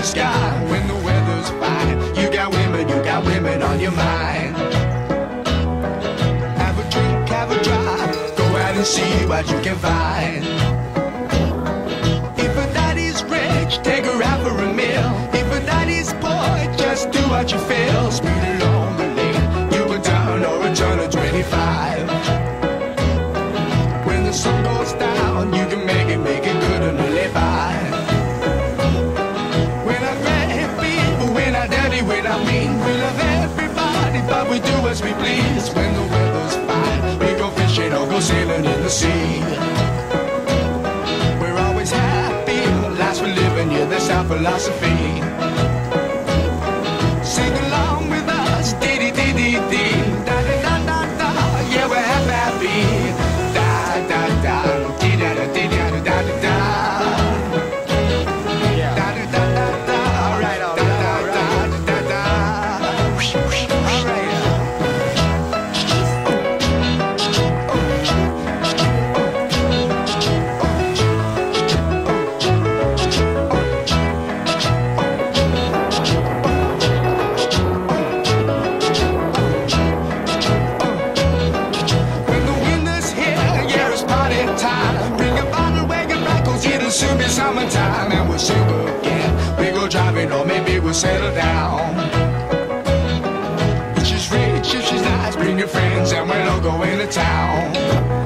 the sky when the weather's fine. You got women, you got women on your mind. Have a drink, have a drive, go out and see what you can find. If a daddy's rich, take her out for a meal. If a daddy's poor, just do what you feel. Speed along the lane, you go down or a turn of 25. When the sun goes down, you can make it, make it. Daddy, when I mean, we love everybody, but we do as we please. When the weather's fine, we go fishing or go sailing in the sea. We're always happy, last we're living, yeah, that's our philosophy. Bring a bottle wagon back, cause it'll soon be summertime. And we'll sing again. We go driving, or maybe we'll settle down. If she's rich, if she's nice, bring your friends, and we'll all go into town.